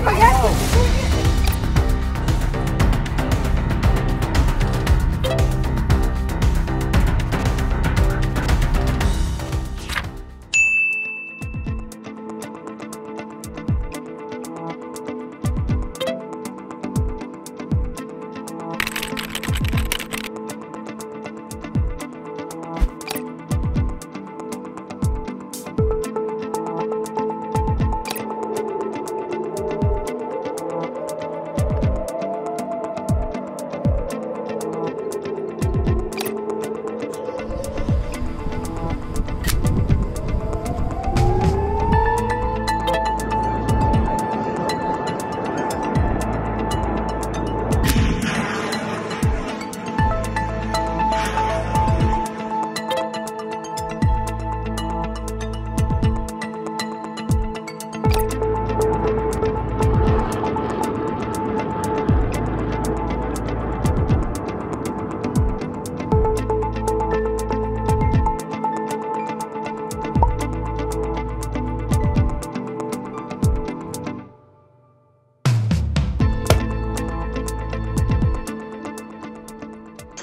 forget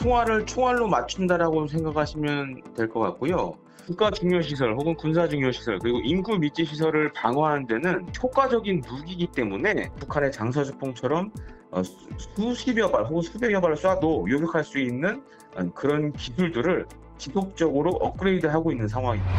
총알을 총알로 맞춘다라고 생각하시면 될 것 같고요. 국가 중요 시설 혹은 군사 중요 시설 그리고 인구密지 시설을 방어하는 데는 효과적인 무기이기 때문에 북한의 장서주풍처럼 어, 수- 수십여 발 혹은 수백여 발을 쏴도 요격할 수 있는 어, 그런 기술들을 지속적으로 업그레이드하고 있는 상황입니다.